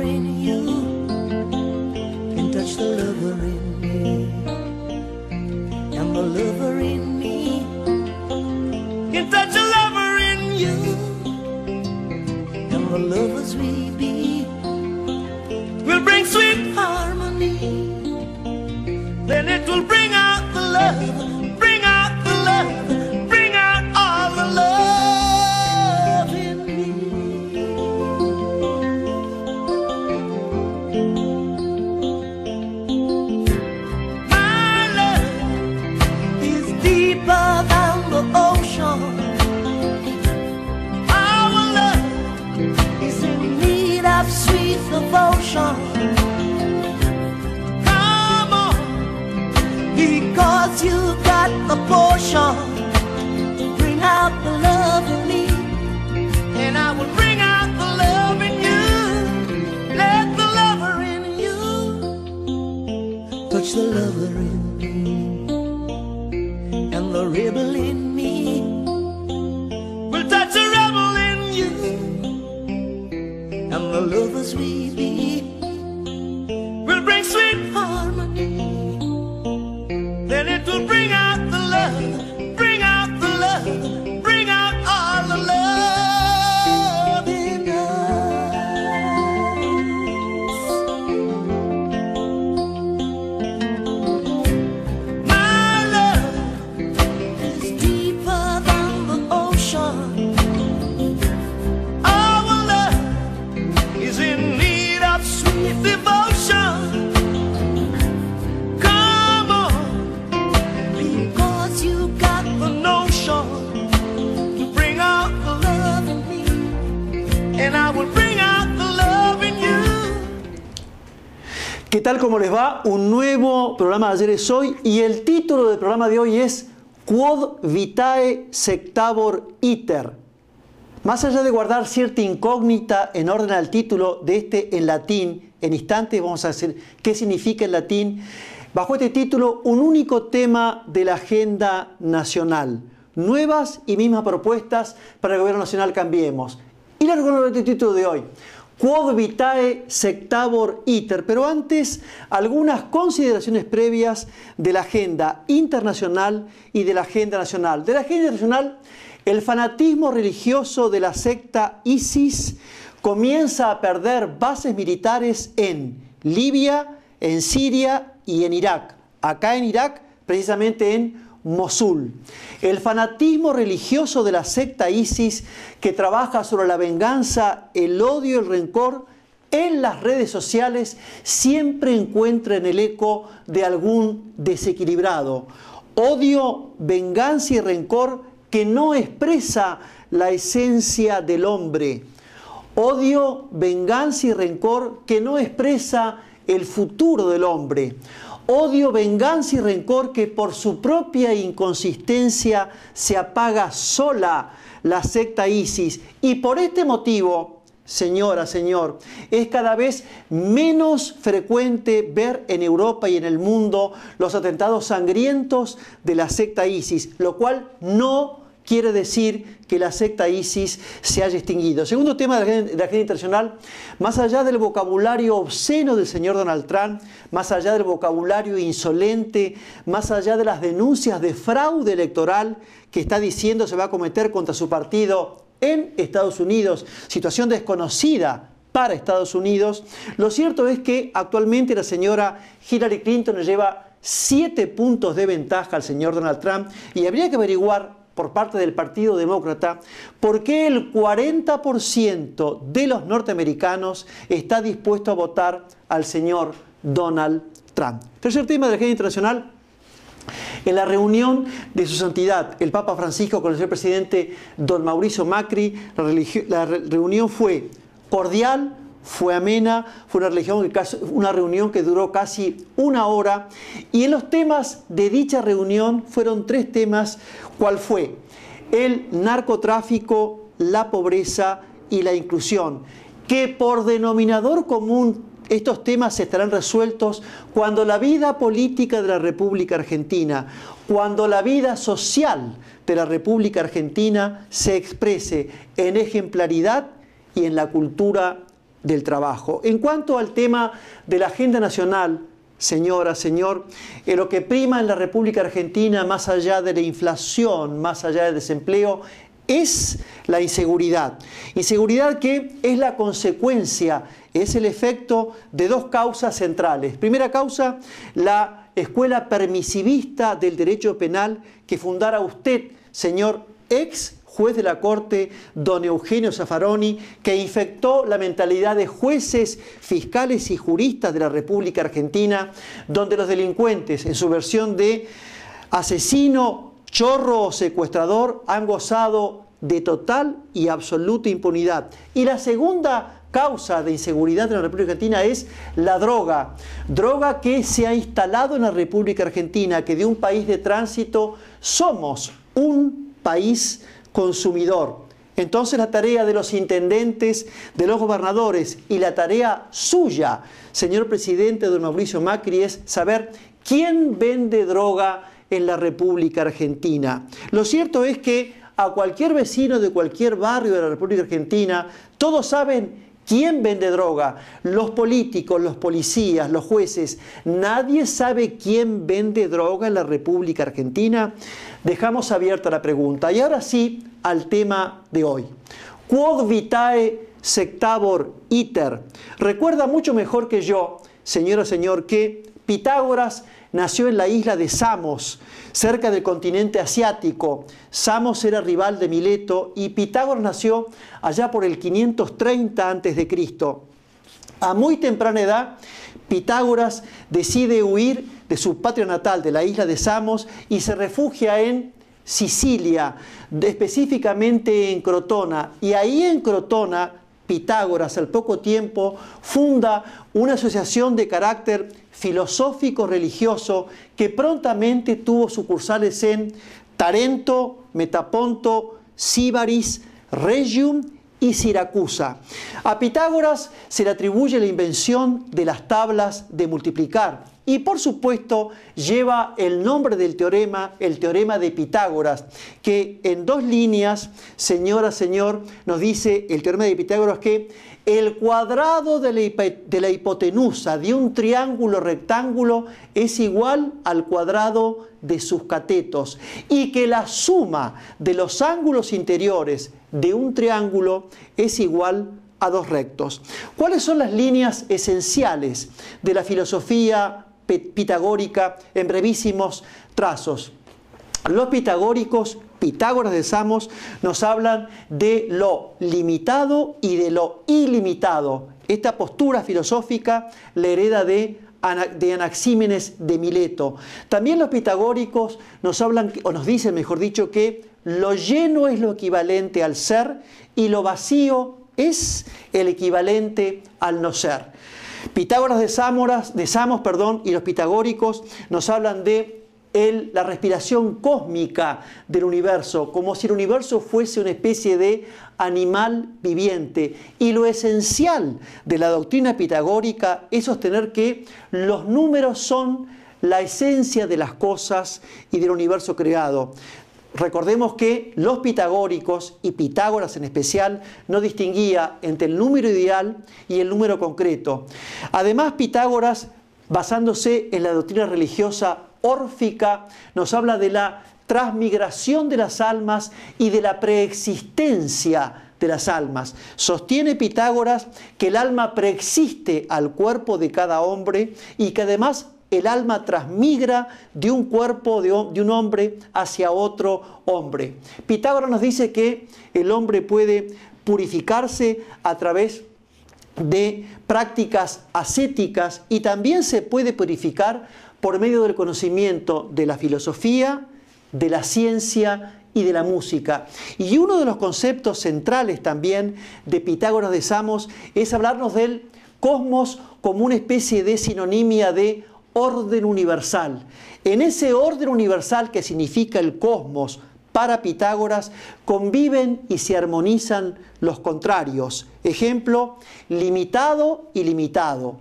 in you can touch the lover in me. And the lover in me can touch the lover in you. And the lovers we be will bring sweet harmony. Then it will bring out the love. Tal? ¿Cómo les va? Un nuevo programa de ayer es hoy y el título del programa de hoy es Quod vitae sectabor iter. Más allá de guardar cierta incógnita en orden al título de este en latín, en instantes vamos a decir qué significa en latín, bajo este título un único tema de la agenda nacional, nuevas y mismas propuestas para el gobierno nacional Cambiemos. Y la recuerdo este título de hoy, Quod vitae sectabor iter. Pero antes, algunas consideraciones previas de la agenda internacional y de la agenda nacional. De la agenda nacional, el fanatismo religioso de la secta ISIS comienza a perder bases militares en Libia, en Siria y en Irak. Acá en Irak, precisamente en Mosul. El fanatismo religioso de la secta ISIS que trabaja sobre la venganza, el odio y el rencor en las redes sociales siempre encuentra en el eco de algún desequilibrado. Odio, venganza y rencor que no expresa la esencia del hombre. Odio, venganza y rencor que no expresa el futuro del hombre odio, venganza y rencor que por su propia inconsistencia se apaga sola la secta ISIS. Y por este motivo, señora, señor, es cada vez menos frecuente ver en Europa y en el mundo los atentados sangrientos de la secta ISIS, lo cual no quiere decir que la secta ISIS se haya extinguido. Segundo tema de la agenda internacional, más allá del vocabulario obsceno del señor Donald Trump, más allá del vocabulario insolente, más allá de las denuncias de fraude electoral que está diciendo se va a cometer contra su partido en Estados Unidos, situación desconocida para Estados Unidos, lo cierto es que actualmente la señora Hillary Clinton le lleva siete puntos de ventaja al señor Donald Trump y habría que averiguar por parte del Partido Demócrata por qué el 40% de los norteamericanos está dispuesto a votar al señor Donald Trump. Tercer tema de la agenda internacional. En la reunión de su santidad, el Papa Francisco con el señor presidente don Mauricio Macri, la, reunión fue cordial, fue amena, fue una, religión una reunión que duró casi una hora y en los temas de dicha reunión fueron tres temas, ¿cuál fue? El narcotráfico, la pobreza y la inclusión, que por denominador común estos temas estarán resueltos cuando la vida política de la República Argentina, cuando la vida social de la República Argentina se exprese en ejemplaridad y en la cultura del trabajo. En cuanto al tema de la agenda nacional, señora, señor, en lo que prima en la República Argentina, más allá de la inflación, más allá del desempleo, es la inseguridad. Inseguridad que es la consecuencia, es el efecto de dos causas centrales. Primera causa, la escuela permisivista del derecho penal que fundara usted, señor ex juez de la Corte, don Eugenio Zaffaroni, que infectó la mentalidad de jueces, fiscales y juristas de la República Argentina, donde los delincuentes, en su versión de asesino, chorro o secuestrador, han gozado de total y absoluta impunidad. Y la segunda causa de inseguridad en la República Argentina es la droga. Droga que se ha instalado en la República Argentina, que de un país de tránsito somos un país consumidor. Entonces la tarea de los intendentes, de los gobernadores y la tarea suya, señor presidente don Mauricio Macri, es saber quién vende droga en la República Argentina. Lo cierto es que a cualquier vecino de cualquier barrio de la República Argentina, todos saben ¿Quién vende droga? Los políticos, los policías, los jueces. Nadie sabe quién vende droga en la República Argentina. Dejamos abierta la pregunta. Y ahora sí, al tema de hoy. Quod vitae sectabor iter. Recuerda mucho mejor que yo, señora, señor, que Pitágoras nació en la isla de Samos, cerca del continente asiático. Samos era rival de Mileto y Pitágoras nació allá por el 530 a.C. A muy temprana edad, Pitágoras decide huir de su patria natal, de la isla de Samos, y se refugia en Sicilia, específicamente en Crotona. Y ahí en Crotona, Pitágoras al poco tiempo funda una asociación de carácter filosófico religioso que prontamente tuvo sucursales en Tarento, Metaponto, Síbaris, Regium y Siracusa. A Pitágoras se le atribuye la invención de las tablas de multiplicar y por supuesto lleva el nombre del teorema, el teorema de Pitágoras, que en dos líneas, señora, señor, nos dice el teorema de Pitágoras que el cuadrado de la, hipotenusa de un triángulo rectángulo es igual al cuadrado de sus catetos y que la suma de los ángulos interiores de un triángulo es igual a dos rectos. ¿Cuáles son las líneas esenciales de la filosofía pitagórica en brevísimos trazos? Los pitagóricos, Pitágoras de Samos, nos hablan de lo limitado y de lo ilimitado. Esta postura filosófica la hereda de, Anaxímenes de Mileto. También los pitagóricos nos hablan, o nos dicen, mejor dicho, que lo lleno es lo equivalente al ser y lo vacío es el equivalente al no ser. Pitágoras de, de Samos perdón, y los pitagóricos nos hablan de la respiración cósmica del universo, como si el universo fuese una especie de animal viviente. Y lo esencial de la doctrina pitagórica es sostener que los números son la esencia de las cosas y del universo creado. Recordemos que los pitagóricos, y Pitágoras en especial, no distinguía entre el número ideal y el número concreto. Además, Pitágoras, basándose en la doctrina religiosa órfica, nos habla de la transmigración de las almas y de la preexistencia de las almas. Sostiene Pitágoras que el alma preexiste al cuerpo de cada hombre y que además el alma transmigra de un cuerpo de, un hombre hacia otro hombre. Pitágoras nos dice que el hombre puede purificarse a través de prácticas ascéticas y también se puede purificar por medio del conocimiento de la filosofía, de la ciencia y de la música. Y uno de los conceptos centrales también de Pitágoras de Samos es hablarnos del cosmos como una especie de sinonimia de orden universal. En ese orden universal que significa el cosmos para Pitágoras, conviven y se armonizan los contrarios. Ejemplo, limitado y limitado,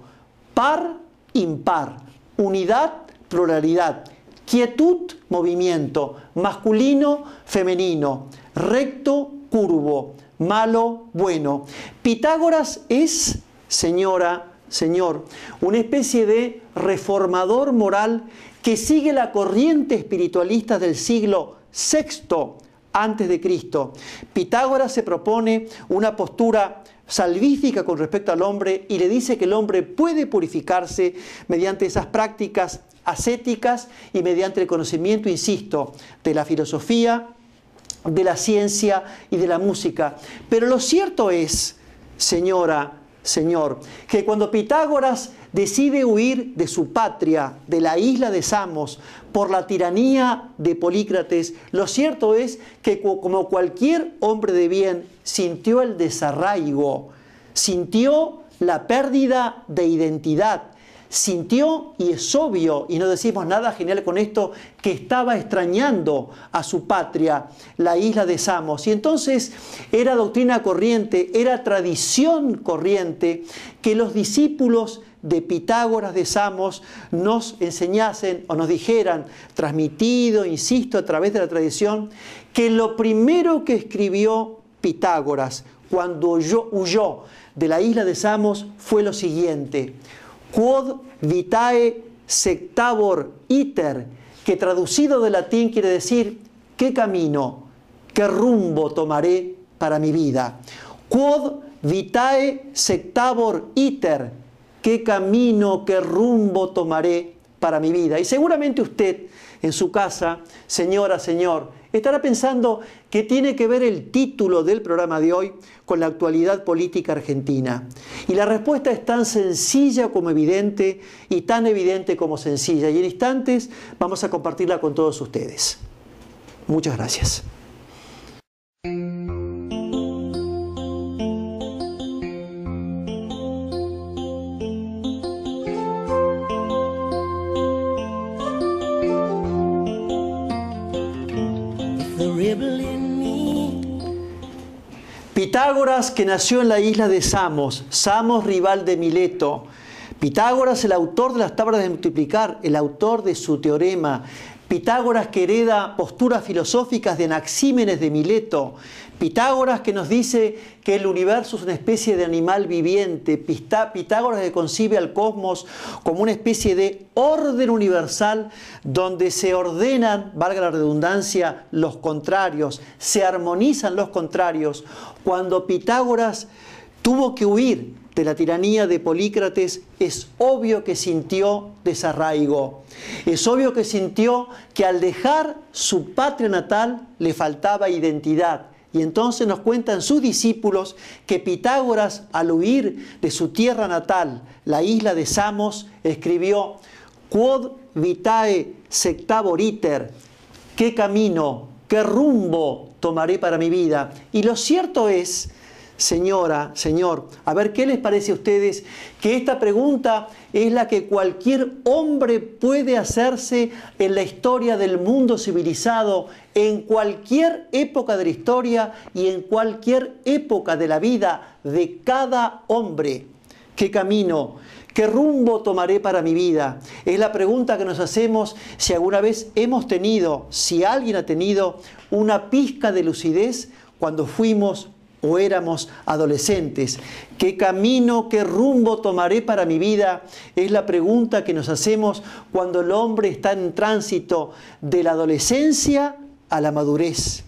par, impar, unidad, pluralidad, quietud, movimiento, masculino, femenino, recto, curvo, malo, bueno. Pitágoras es, señora, señor, una especie de reformador moral que sigue la corriente espiritualista del siglo VI antes de Cristo. Pitágoras se propone una postura salvífica con respecto al hombre y le dice que el hombre puede purificarse mediante esas prácticas ascéticas y mediante el conocimiento, insisto, de la filosofía, de la ciencia y de la música. Pero lo cierto es, señora, señor, que cuando Pitágoras decide huir de su patria, de la isla de Samos, por la tiranía de Polícrates, lo cierto es que como cualquier hombre de bien, sintió el desarraigo, sintió la pérdida de identidad, sintió, y es obvio, y no decimos nada genial con esto, que estaba extrañando a su patria, la isla de Samos. Y entonces era doctrina corriente, era tradición corriente que los discípulos de Pitágoras de Samos nos enseñasen o nos dijeran, transmitido, insisto, a través de la tradición, que lo primero que escribió Pitágoras cuando huyó, huyó de la isla de Samos fue lo siguiente, quod vitae sectabor iter, que traducido de latín quiere decir, ¿qué camino, qué rumbo tomaré para mi vida? Quod vitae sectabor iter, qué camino, qué rumbo tomaré para mi vida. Y seguramente usted en su casa, señora, señor, estará pensando que tiene que ver el título del programa de hoy con la actualidad política argentina. Y la respuesta es tan sencilla como evidente y tan evidente como sencilla. Y en instantes vamos a compartirla con todos ustedes. Muchas gracias. Pitágoras, que nació en la isla de Samos, Samos rival de Mileto. Pitágoras, el autor de las tablas de multiplicar, el autor de su teorema. Pitágoras que hereda posturas filosóficas de Anaxímenes de Mileto. Pitágoras que nos dice que el universo es una especie de animal viviente. Pitágoras que concibe al cosmos como una especie de orden universal donde se ordenan, valga la redundancia, los contrarios, se armonizan los contrarios. Cuando Pitágoras tuvo que huir de la tiranía de Polícrates, es obvio que sintió desarraigo. Es obvio que sintió que al dejar su patria natal le faltaba identidad. Y entonces nos cuentan sus discípulos que Pitágoras, al huir de su tierra natal, la isla de Samos, escribió, Quod vitae sectabor iter, qué camino, qué rumbo tomaré para mi vida. Y lo cierto es señora, señor, a ver qué les parece a ustedes que esta pregunta es la que cualquier hombre puede hacerse en la historia del mundo civilizado, en cualquier época de la historia y en cualquier época de la vida de cada hombre. ¿Qué camino? ¿Qué rumbo tomaré para mi vida? Es la pregunta que nos hacemos si alguna vez hemos tenido, si alguien ha tenido una pizca de lucidez cuando fuimos o éramos adolescentes. ¿Qué camino, qué rumbo tomaré para mi vida? Es la pregunta que nos hacemos cuando el hombre está en tránsito de la adolescencia a la madurez.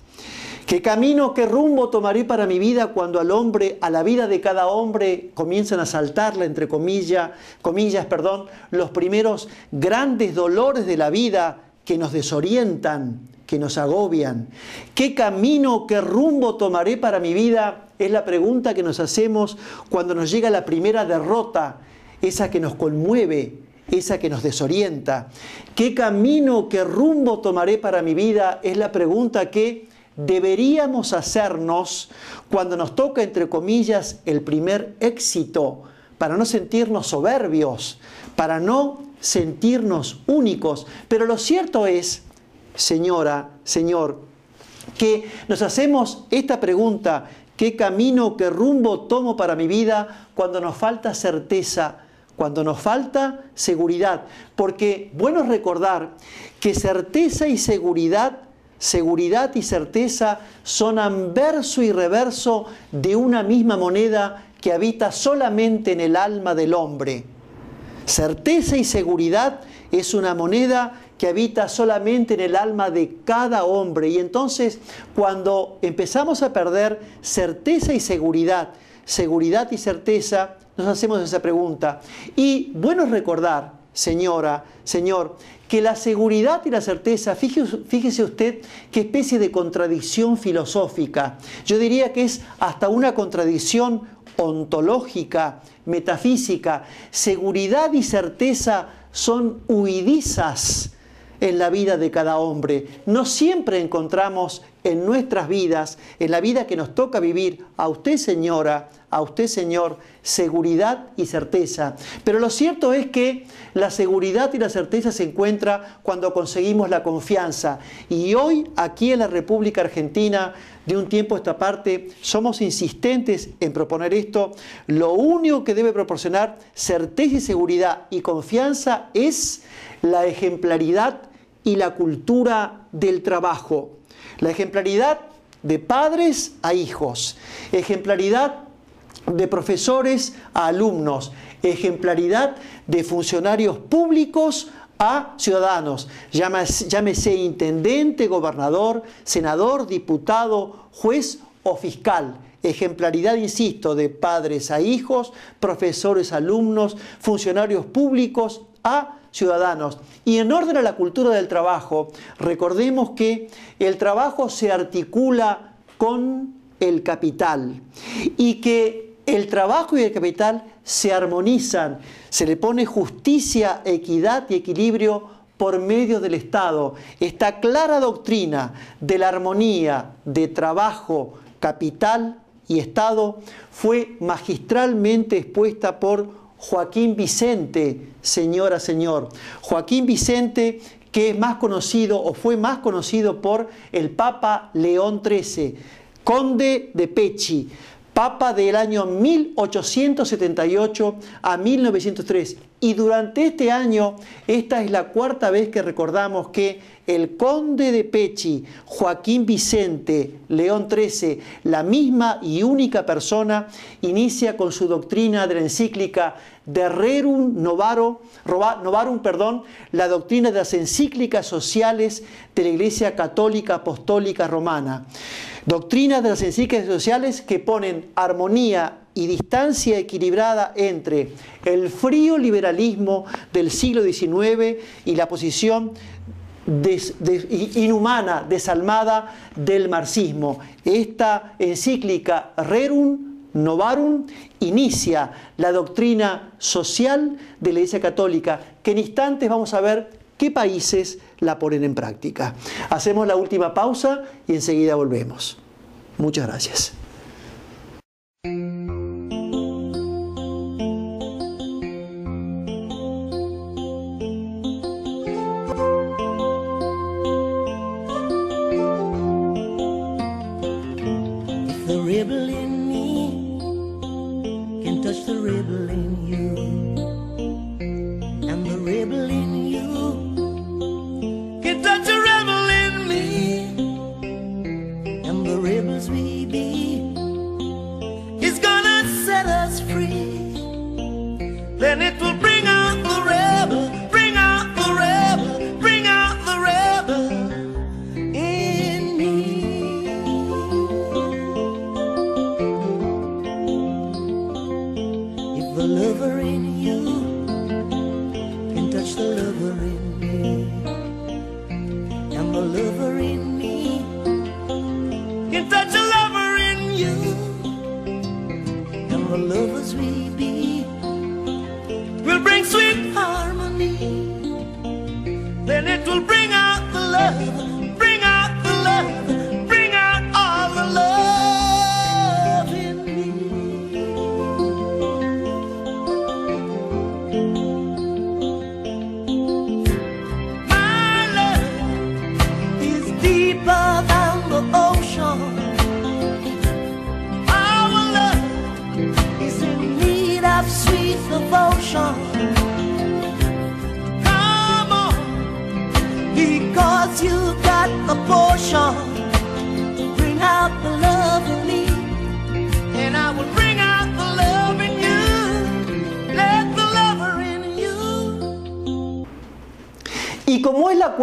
¿Qué camino, qué rumbo tomaré para mi vida cuando al hombre, a la vida de cada hombre, comienzan a saltarle, entre comillas, comillas, perdón, los primeros grandes dolores de la vida que nos desorientan, que nos agobian? ¿Qué camino, qué rumbo tomaré para mi vida? Es la pregunta que nos hacemos cuando nos llega la primera derrota, esa que nos conmueve, esa que nos desorienta. ¿Qué camino, qué rumbo tomaré para mi vida? Es la pregunta que deberíamos hacernos cuando nos toca, entre comillas, el primer éxito, para no sentirnos soberbios, para no sentirnos únicos. Pero lo cierto es, señora, señor, que nos hacemos esta pregunta, ¿qué camino, qué rumbo tomo para mi vida cuando nos falta certeza? cuando nos falta seguridad. Porque bueno es recordar que certeza y seguridad, seguridad y certeza son anverso y reverso de una misma moneda que habita solamente en el alma del hombre. Certeza y seguridad es una moneda que habita solamente en el alma de cada hombre. Y entonces cuando empezamos a perder certeza y seguridad, seguridad y certeza, nos hacemos esa pregunta. Y bueno recordar, señora, señor, que la seguridad y la certeza, fíjese, usted qué especie de contradicción filosófica. Yo diría que es hasta una contradicción ontológica, metafísica. Seguridad y certeza son huidizas en la vida de cada hombre. No siempre encontramos en nuestras vidas, en la vida que nos toca vivir, a usted señora, a usted Señor, seguridad y certeza. Pero lo cierto es que la seguridad y la certeza se encuentra cuando conseguimos la confianza. Y hoy aquí en la República Argentina, de un tiempo a esta parte, somos insistentes en proponer esto. Lo único que debe proporcionar certeza y seguridad y confianza es la ejemplaridad y la cultura del trabajo. La ejemplaridad de padres a hijos, ejemplaridad de profesores a alumnos, ejemplaridad de funcionarios públicos a ciudadanos, llámese, intendente, gobernador, senador, diputado, juez o fiscal. Ejemplaridad, insisto, de padres a hijos, profesores alumnos, funcionarios públicos a ciudadanos. Y en orden a la cultura del trabajo, recordemos que el trabajo se articula con el capital y que el trabajo y el capital se armonizan, se le pone justicia, equidad y equilibrio por medio del Estado. Esta clara doctrina de la armonía de trabajo, capital y Estado fue magistralmente expuesta por Joaquín Vicente, señora, señor. Joaquín Vicente que es más conocido o fue más conocido por el Papa León XIII, conde de Pechi, Papa del año 1878 a 1903. Y durante este año, esta es la cuarta vez que recordamos que el conde de Pechi, Joaquín Vicente, León XIII, la misma y única persona, inicia con su doctrina de la encíclica de Rerum Novaro, Novarum, perdón, la doctrina de las encíclicas sociales de la Iglesia Católica Apostólica Romana. Doctrinas de las encíclicas sociales que ponen armonía y distancia equilibrada entre el frío liberalismo del siglo XIX y la posición inhumana, desalmada del marxismo. Esta encíclica Rerum Novarum inicia la doctrina social de la Iglesia Católica, que en instantes vamos a ver qué países la ponen en práctica. Hacemos la última pausa y enseguida volvemos. Muchas gracias.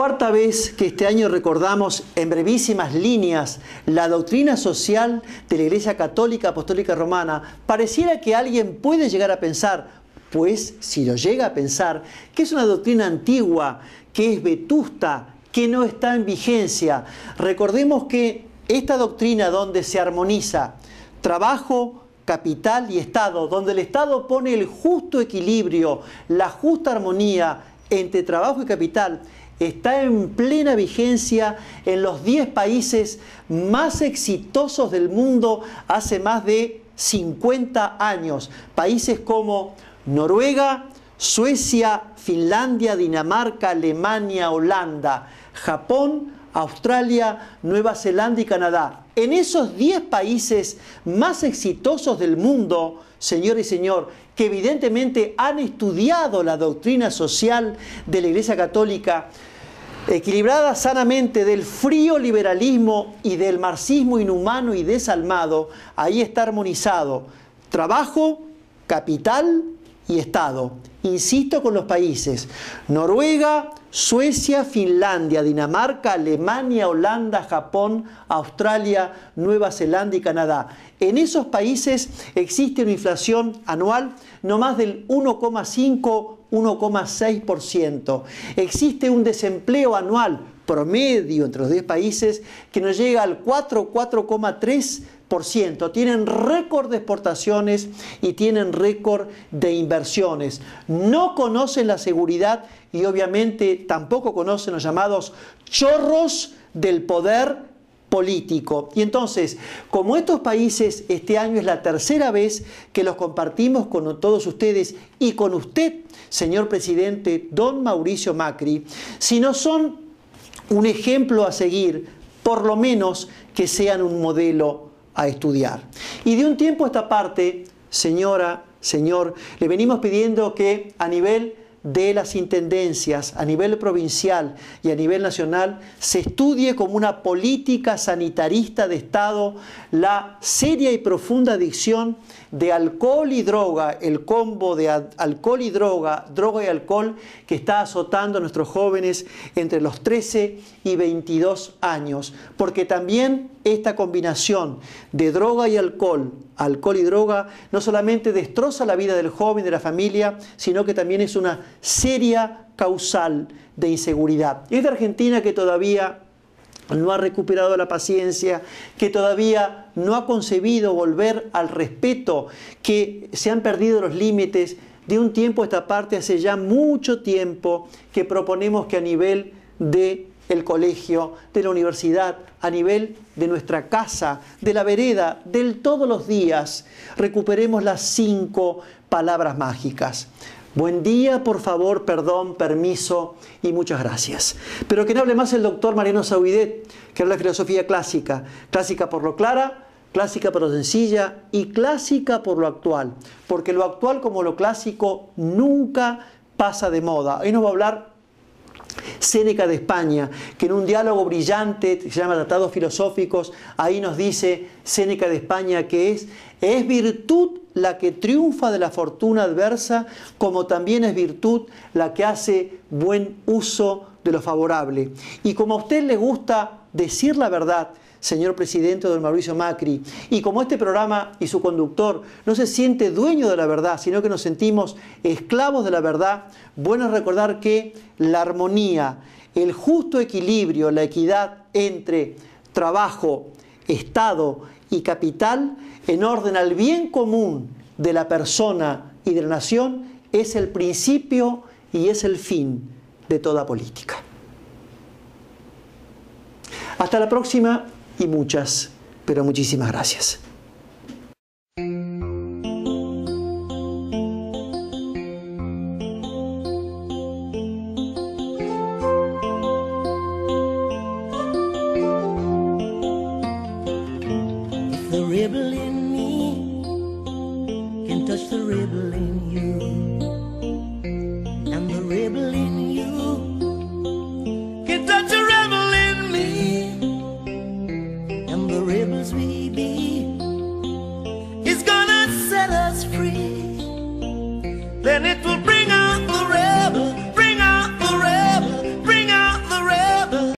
Cuarta vez que este año recordamos en brevísimas líneas la doctrina social de la Iglesia Católica Apostólica Romana, pareciera que alguien puede llegar a pensar, pues si lo llega a pensar, que es una doctrina antigua, que es vetusta, que no está en vigencia. Recordemos que esta doctrina donde se armoniza trabajo, capital y Estado, donde el Estado pone el justo equilibrio, la justa armonía entre trabajo y capital, está en plena vigencia en los 10 países más exitosos del mundo hace más de 50 años. Países como Noruega, Suecia, Finlandia, Dinamarca, Alemania, Holanda, Japón, Australia, Nueva Zelanda y Canadá. En esos 10 países más exitosos del mundo, señor y señor, que evidentemente han estudiado la doctrina social de la Iglesia Católica, equilibrada sanamente del frío liberalismo y del marxismo inhumano y desalmado, ahí está armonizado. Trabajo, capital y Estado. Insisto con los países, Noruega, Suecia, Finlandia, Dinamarca, Alemania, Holanda, Japón, Australia, Nueva Zelanda y Canadá. En esos países existe una inflación anual no más del 1,5 1,6%. Existe un desempleo anual promedio entre los 10 países que nos llega al 4, 4,3%. Tienen récord de exportaciones y tienen récord de inversiones. No conocen la seguridad y obviamente tampoco conocen los llamados chorros del poder político. Y entonces, como estos países, este año es la tercera vez que los compartimos con todos ustedes y con usted, señor presidente don Mauricio Macri, si no son un ejemplo a seguir, por lo menos que sean un modelo a estudiar. Y de un tiempo a esta parte, señora, señor, le venimos pidiendo que a nivel de las intendencias a nivel provincial y a nivel nacional se estudie como una política sanitarista de Estado la seria y profunda adicción de alcohol y droga, el combo de alcohol y droga, droga y alcohol que está azotando a nuestros jóvenes entre los 13 y 22 años, porque también esta combinación de droga y alcohol, alcohol y droga, no solamente destroza la vida del joven, de la familia, sino que también es una seria causal de inseguridad. Y es de Argentina que todavía no ha recuperado la paciencia, que todavía no ha concebido volver al respeto, que se han perdido los límites de un tiempo a esta parte, hace ya mucho tiempo que proponemos que a nivel de el colegio, de la universidad, a nivel de nuestra casa, de la vereda, del todos los días, recuperemos las cinco palabras mágicas. Buen día, por favor, perdón, permiso y muchas gracias. Pero que no hable más el doctor Mariano Sauidet, que habla de filosofía clásica, clásica por lo clara, clásica por lo sencilla y clásica por lo actual, porque lo actual como lo clásico nunca pasa de moda. Hoy nos va a hablar Séneca de España, que en un diálogo brillante que se llama Tratados Filosóficos, ahí nos dice Séneca de España que es, es virtud la que triunfa de la fortuna adversa, como también es virtud la que hace buen uso de lo favorable. Y como a usted le gusta decir la verdad, señor presidente don Mauricio Macri. Y como este programa y su conductor no se siente dueño de la verdad, sino que nos sentimos esclavos de la verdad, bueno es recordar que la armonía, el justo equilibrio, la equidad entre trabajo, Estado y capital en orden al bien común de la persona y de la nación es el principio y es el fin de toda política. Hasta la próxima y muchas, pero muchísimas gracias.